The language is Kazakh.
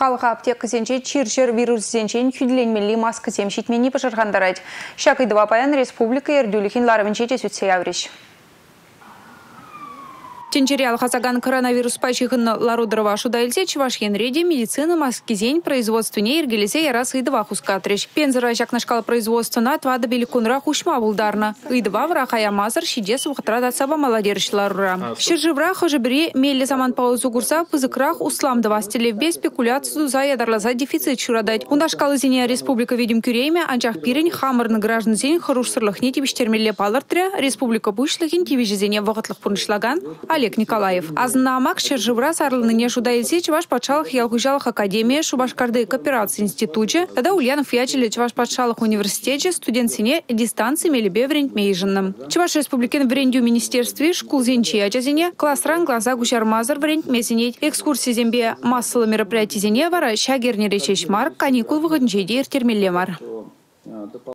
Халыға аптек кізенче чирчер вирус зенчен хүділенмелі маска земшетмені пышырғандарайд. Шақыдыва паян республика ердюліхін ларвінче тесутсе явриш. Тенчериал хазаган коронавирус пачыхын ларудырова шудайлсе чуваш енреде медицина маскизень производственне ергелесе ярас ыдыва хускатрыш. Пензера жакнашкал производствона твада беликунра хушма булдарна. Ыдыва врахая мазыр шидес вахтра датсаба маладерышларура. Шыржывра хожебри мелли заман паузу гурса пызыкрах услам давастеле без спекуляцию за ядарлаза дефицит шурадать. Ундашкалы зене республика видим кюреме анчах пирень хамырны граждан зень харушсырлых не тибиштермелле палыртре республика бушлыхин тибишезене вағытлық пунышлаган, Олег Николаев. Азнамак шержевра сарлыныне шудаилсе чуваш патшалық ялгужалых академия шубашкарды кооперации институте, тогда Ульянов ячили чуваш патшалық университете студентсине дистанции мелебе врент мейжинным. Чуваш республикен врендю министерстве шкул зенчи ячазине классран глаза гушармазар врент месенет экскурсии зембе массалы мероприятий зене вара шагерне речеш марк каникул выгоднчейдер термелемар.